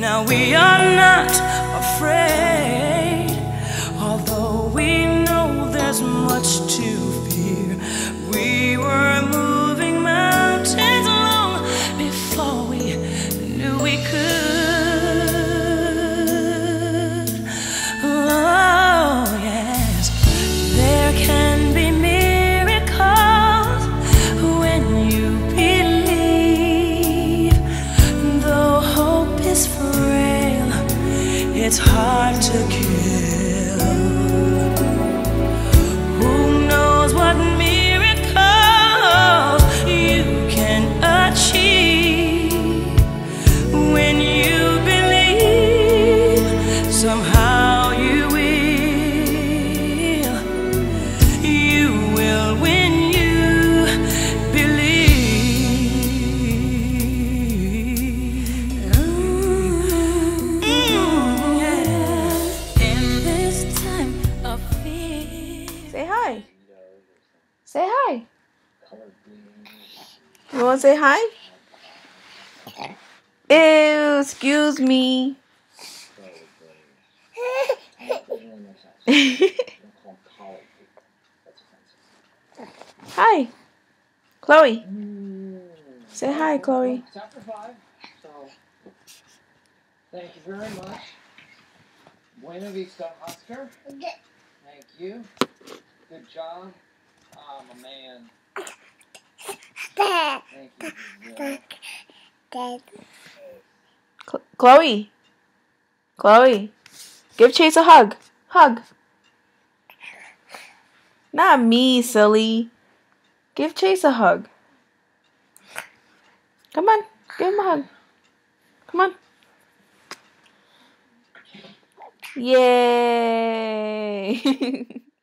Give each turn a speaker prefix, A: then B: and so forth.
A: Now we are not afraid, it's hard to kill.
B: Hi. Say hi. You want to say hi? Ew, excuse me. hi. Chloe. Say hi, Chloe.
C: Chapter 5. So, thank you very much. Buena Vista, Oscar. Thank you. Good job. I'm a man. Thank you. Giselle.
B: Ch- Chloe. Chloe. Give Chase a hug. Hug. Not me, silly. Give Chase a hug. Come on. Give him a hug. Come on. Yay.